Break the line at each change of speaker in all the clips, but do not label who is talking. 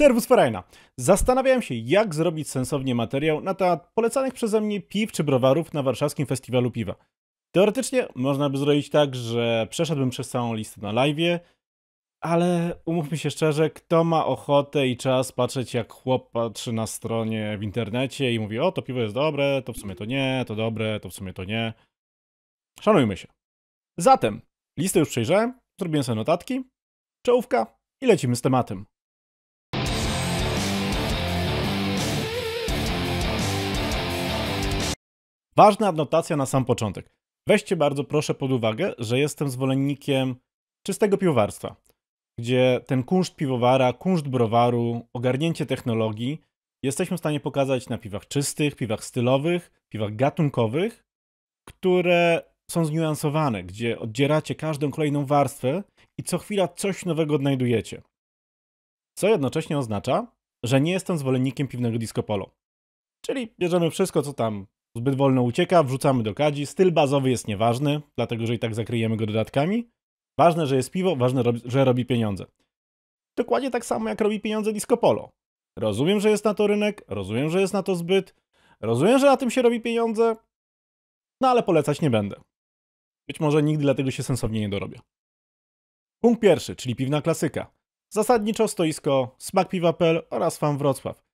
Serwus Ferajna. Zastanawiałem się, jak zrobić sensownie materiał na temat polecanych przeze mnie piw czy browarów na warszawskim festiwalu piwa. Teoretycznie można by zrobić tak, że przeszedłbym przez całą listę na live, ale umówmy się szczerze, kto ma ochotę i czas patrzeć jak chłop patrzy na stronie w internecie i mówi, o to piwo jest dobre, to w sumie to nie, to dobre, to w sumie to nie. Szanujmy się. Zatem, listę już przejrzałem, zrobiłem sobie notatki, czołówka i lecimy z tematem. Ważna adnotacja na sam początek. Weźcie bardzo proszę pod uwagę, że jestem zwolennikiem czystego piwowarstwa, gdzie ten kunszt piwowara, kunszt browaru, ogarnięcie technologii jesteśmy w stanie pokazać na piwach czystych, piwach stylowych, piwach gatunkowych, które są zniuansowane, gdzie oddzieracie każdą kolejną warstwę i co chwila coś nowego odnajdujecie. Co jednocześnie oznacza, że nie jestem zwolennikiem piwnego disco polo. Czyli bierzemy wszystko, co tam zbyt wolno ucieka, wrzucamy do kadzi. Styl bazowy jest nieważny, dlatego że i tak zakryjemy go dodatkami. Ważne, że jest piwo, ważne, że robi pieniądze. Dokładnie tak samo, jak robi pieniądze disco polo. Rozumiem, że jest na to rynek, rozumiem, że jest na to zbyt, rozumiem, że na tym się robi pieniądze, no ale polecać nie będę. Być może nigdy dlatego się sensownie nie dorobię. Punkt pierwszy, czyli piwna klasyka. Zasadniczo stoisko Smak Piwa.pl oraz Fan Wrocław.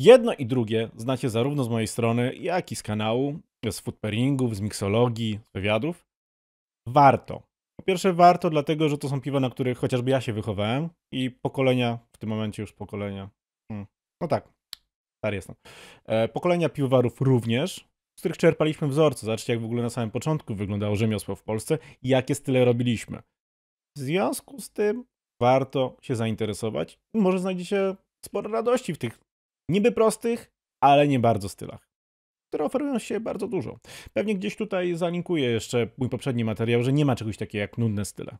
Jedno i drugie znacie zarówno z mojej strony, jak i z kanału, z foodpairingów, z miksologii, z wywiadów. Warto. Po pierwsze warto, dlatego że to są piwa, na których chociażby ja się wychowałem i pokolenia, w tym momencie już pokolenia, hmm, no tak, stary jestem, e, pokolenia piwowarów również, z których czerpaliśmy wzorce. Zobaczcie, jak w ogóle na samym początku wyglądało rzemiosło w Polsce i jakie style robiliśmy. W związku z tym warto się zainteresować. Może znajdziecie sporo radości w tych niby prostych, ale nie bardzo stylach, które oferują się bardzo dużo. Pewnie gdzieś tutaj zalinkuję jeszcze mój poprzedni materiał, że nie ma czegoś takiego jak nudne style.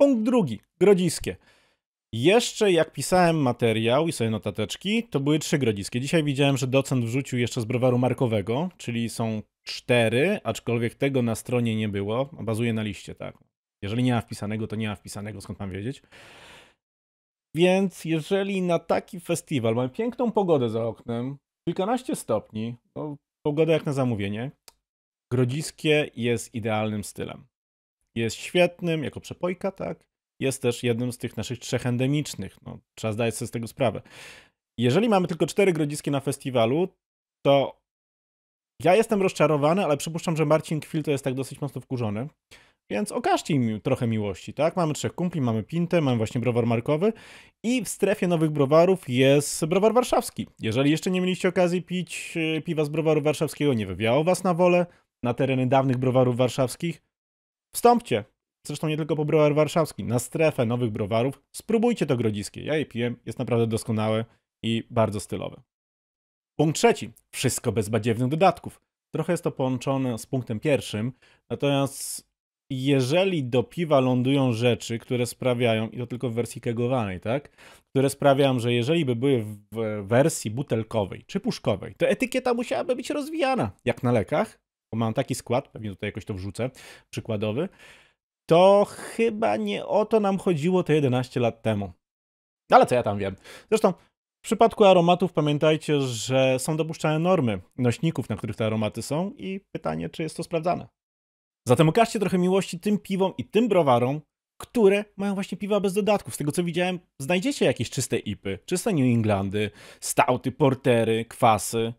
Punkt drugi, grodziskie. Jeszcze jak pisałem materiał i sobie notateczki, to były trzy grodziskie. Dzisiaj widziałem, że docent wrzucił jeszcze z browaru markowego, czyli są cztery, aczkolwiek tego na stronie nie było. Bazuje na liście, tak. Jeżeli nie ma wpisanego, to nie ma wpisanego, skąd mam wiedzieć. Więc jeżeli na taki festiwal mamy piękną pogodę za oknem, kilkanaście stopni, no, pogoda jak na zamówienie, Grodziskie jest idealnym stylem. Jest świetnym jako przepojka, tak? Jest też jednym z tych naszych trzech endemicznych. No, trzeba zdać sobie z tego sprawę. Jeżeli mamy tylko cztery Grodziskie na festiwalu, to ja jestem rozczarowany, ale przypuszczam, że Marcin Kwil to jest tak dosyć mocno wkurzony, więc okażcie im trochę miłości, tak? Mamy trzech kumpli, mamy Pintę, mamy właśnie browar markowy i w strefie nowych browarów jest browar warszawski. Jeżeli jeszcze nie mieliście okazji pić e, piwa z browaru warszawskiego, nie wywiało was na wolę, na tereny dawnych browarów warszawskich, wstąpcie. Zresztą nie tylko po browar warszawski, na strefę nowych browarów. Spróbujcie to grodziskie. Ja je piłem, jest naprawdę doskonałe i bardzo stylowe. Punkt trzeci. Wszystko bez badziewnych dodatków. Trochę jest to połączone z punktem pierwszym, natomiast jeżeli do piwa lądują rzeczy, które sprawiają, i to tylko w wersji kegowanej, tak? Które sprawiają, że jeżeli by były w wersji butelkowej czy puszkowej, to etykieta musiałaby być rozwijana, jak na lekach, bo mam taki skład, pewnie tutaj jakoś to wrzucę, przykładowy, to chyba nie o to nam chodziło te 11 lat temu. Ale co ja tam wiem. Zresztą w przypadku aromatów pamiętajcie, że są dopuszczane normy nośników, na których te aromaty są i pytanie, czy jest to sprawdzane. Zatem okażcie trochę miłości tym piwom i tym browarom, które mają właśnie piwa bez dodatków. Z tego co widziałem, znajdziecie jakieś czyste ipy, czyste New Englandy, stauty, portery, kwasy.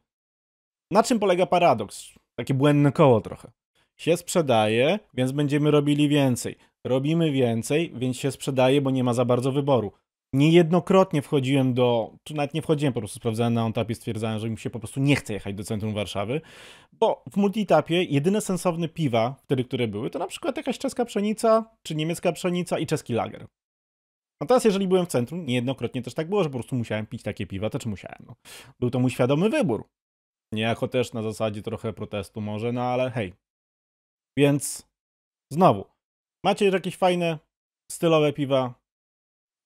Na czym polega paradoks? Takie błędne koło trochę. Się sprzedaje, więc będziemy robili więcej. Robimy więcej, więc się sprzedaje, bo nie ma za bardzo wyboru niejednokrotnie wchodziłem do, czy nawet nie wchodziłem, po prostu sprawdzałem na OnTapie, stwierdzałem, że mi się po prostu nie chce jechać do centrum Warszawy, bo w multitapie jedyne sensowne piwa wtedy, które były, to na przykład jakaś czeska pszenica, czy niemiecka pszenica i czeski lager. Teraz, jeżeli byłem w centrum, niejednokrotnie też tak było, że po prostu musiałem pić takie piwa, to czy musiałem. No. Był to mój świadomy wybór. Niejako też na zasadzie trochę protestu może, no ale hej. Więc znowu, macie jakieś fajne, stylowe piwa,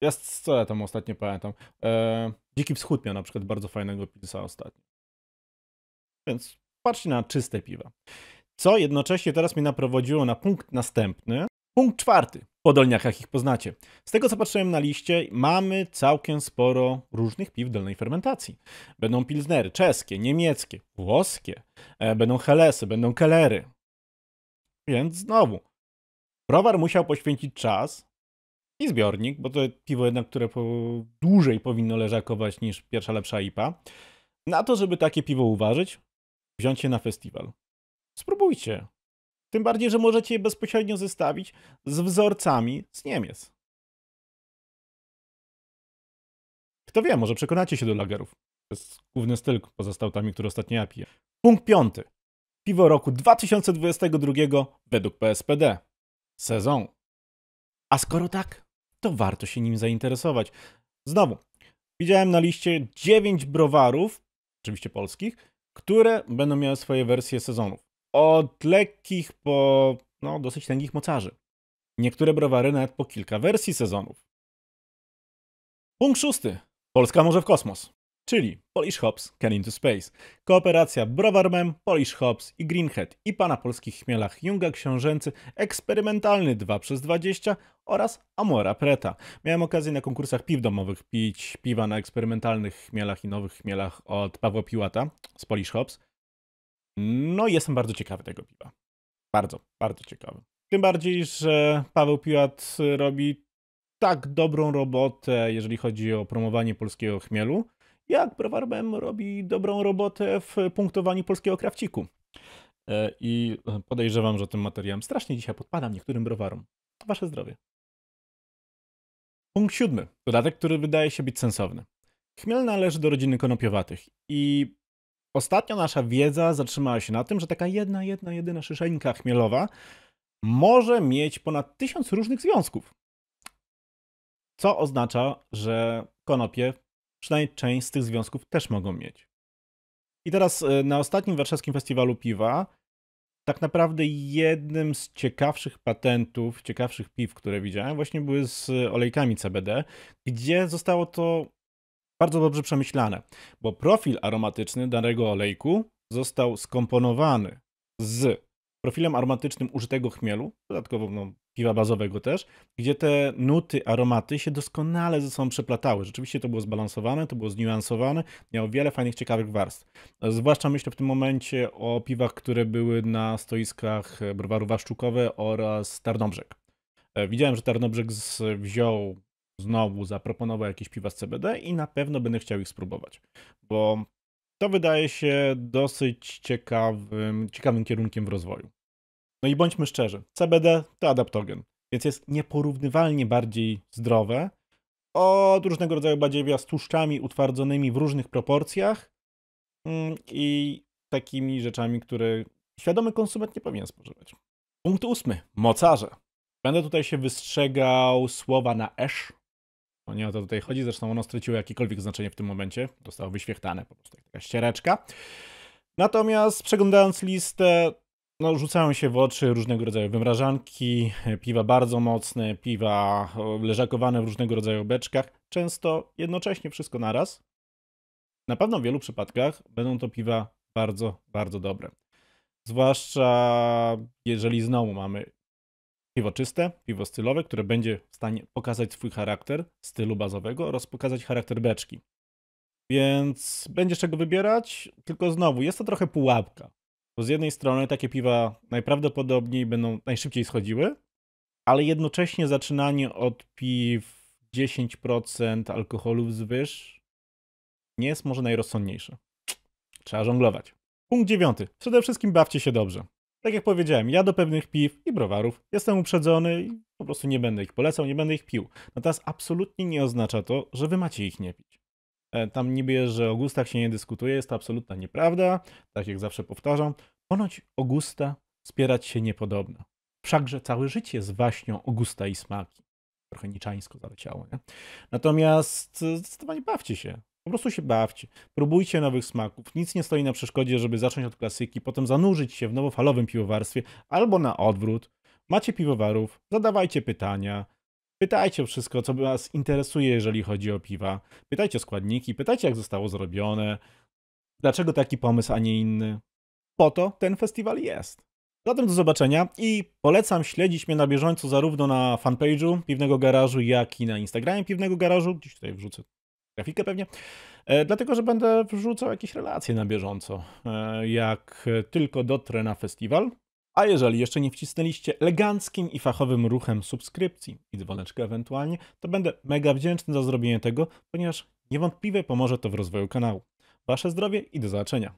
jest, co ja tam ostatnio pamiętam? E, Dziki Wschód miał na przykład bardzo fajnego pilsa ostatnio. Więc patrzcie na czyste piwa. Co jednocześnie teraz mnie naprowadziło na punkt następny. Punkt czwarty. Po dolniakach ich poznacie. Z tego co patrzyłem na liście, mamy całkiem sporo różnych piw dolnej fermentacji. Będą pilsnery czeskie, niemieckie, włoskie, e, będą helesy, będą kellery. Więc znowu, browar musiał poświęcić czas i zbiornik, bo to piwo jednak, które po dłużej powinno leżakować niż pierwsza lepsza IPA, na to, żeby takie piwo uważać, wziąć je na festiwal. Spróbujcie. Tym bardziej, że możecie je bezpośrednio zestawić z wzorcami z Niemiec. Kto wie, może przekonacie się do lagerów. To jest główny styl pozostał tam, który ostatnio ja piję. Punkt piąty. Piwo roku 2022 według PSPD. Sezon. A skoro tak, to warto się nim zainteresować. Znowu, widziałem na liście 9 browarów, oczywiście polskich, które będą miały swoje wersje sezonów. Od lekkich po no, dosyć tęgich mocarzy. Niektóre browary nawet po kilka wersji sezonów. Punkt szósty. Polska może w kosmos. Czyli Polish Hops Can Into Space. Kooperacja Browarmem, Polish Hops i Greenhead i pana polskich chmielach Junga Książęcy, eksperymentalny 2x20 oraz Amora Preta. Miałem okazję na konkursach piw domowych pić piwa na eksperymentalnych chmielach i nowych chmielach od Pawła Piłata z Polish Hops. No i jestem bardzo ciekawy tego piwa. Bardzo, bardzo ciekawy. Tym bardziej, że Paweł Piłat robi tak dobrą robotę, jeżeli chodzi o promowanie polskiego chmielu, jak Browarmem robi dobrą robotę w punktowaniu polskiego krawciku. E, I podejrzewam, że tym materiałem strasznie dzisiaj podpadam niektórym browarom. Wasze zdrowie. Punkt siódmy. Dodatek, który wydaje się być sensowny. Chmiel należy do rodziny konopiowatych i ostatnio nasza wiedza zatrzymała się na tym, że taka jedna, jedna, jedyna szyszeńka chmielowa może mieć ponad tysiąc różnych związków. Co oznacza, że konopie przynajmniej część z tych związków też mogą mieć. I teraz e, na ostatnim warszawskim festiwalu piwa tak naprawdę jednym z ciekawszych patentów, ciekawszych piw, które widziałem, właśnie były z olejkami CBD, gdzie zostało to bardzo dobrze przemyślane, bo profil aromatyczny danego olejku został skomponowany z profilem aromatycznym użytego chmielu, dodatkowo no, piwa bazowego też, gdzie te nuty, aromaty się doskonale ze sobą przeplatały. Rzeczywiście to było zbalansowane, to było zniuansowane, miało wiele fajnych, ciekawych warstw. Zwłaszcza myślę w tym momencie o piwach, które były na stoiskach browaru Waszczukowe oraz Tarnobrzeg. E, widziałem, że Tarnobrzeg wziął znowu, zaproponował jakieś piwa z CBD i na pewno będę chciał ich spróbować, bo to wydaje się dosyć ciekawym, ciekawym kierunkiem w rozwoju. No i bądźmy szczerzy, CBD to adaptogen, więc jest nieporównywalnie bardziej zdrowe od różnego rodzaju badziewia z tłuszczami utwardzonymi w różnych proporcjach mm, i takimi rzeczami, które świadomy konsument nie powinien spożywać. Punkt ósmy. Mocarze. Będę tutaj się wystrzegał słowa na esz. No nie o to tutaj chodzi, zresztą ono straciło jakiekolwiek znaczenie w tym momencie. Zostało wyświechtane, po prostu taka ściereczka. Natomiast przeglądając listę, no, rzucają się w oczy różnego rodzaju wymrażanki, piwa bardzo mocne, piwa leżakowane w różnego rodzaju beczkach, często jednocześnie wszystko naraz. Na pewno w wielu przypadkach będą to piwa bardzo, bardzo dobre. Zwłaszcza jeżeli znowu mamy piwo czyste, piwo stylowe, które będzie w stanie pokazać swój charakter stylu bazowego oraz pokazać charakter beczki. Więc będziesz czego wybierać, tylko znowu jest to trochę pułapka. Bo z jednej strony takie piwa najprawdopodobniej będą najszybciej schodziły, ale jednocześnie zaczynanie od piw 10% alkoholu zwyż nie jest może najrozsądniejsze. Trzeba żonglować. Punkt dziewiąty. Przede wszystkim bawcie się dobrze. Tak jak powiedziałem, ja do pewnych piw i browarów jestem uprzedzony i po prostu nie będę ich polecał, nie będę ich pił. Natomiast absolutnie nie oznacza to, że wy macie ich nie pić. E, tam niby jest, że o gustach się nie dyskutuje, jest to absolutna nieprawda. Tak jak zawsze powtarzam, ponoć o gusta spierać się niepodobno. Wszakże całe życie jest waśnią o gusta i smaki. Trochę niczańsko zaleciało, nie? Natomiast e, zdecydowanie bawcie się. Po prostu się bawcie. Próbujcie nowych smaków. Nic nie stoi na przeszkodzie, żeby zacząć od klasyki, potem zanurzyć się w nowofalowym piwowarstwie, albo na odwrót. Macie piwowarów, zadawajcie pytania, Pytajcie o wszystko, co Was interesuje, jeżeli chodzi o piwa. Pytajcie o składniki, pytajcie, jak zostało zrobione, dlaczego taki pomysł, a nie inny. Po to ten festiwal jest. Zatem do zobaczenia i polecam śledzić mnie na bieżąco zarówno na fanpage'u Piwnego Garażu, jak i na Instagramie Piwnego Garażu. Dziś tutaj wrzucę grafikę pewnie. E, dlatego, że będę wrzucał jakieś relacje na bieżąco, e, jak tylko dotrę na festiwal. A jeżeli jeszcze nie wcisnęliście eleganckim i fachowym ruchem subskrypcji i dzwoneczka ewentualnie, to będę mega wdzięczny za zrobienie tego, ponieważ niewątpliwie pomoże to w rozwoju kanału. Wasze zdrowie i do zobaczenia.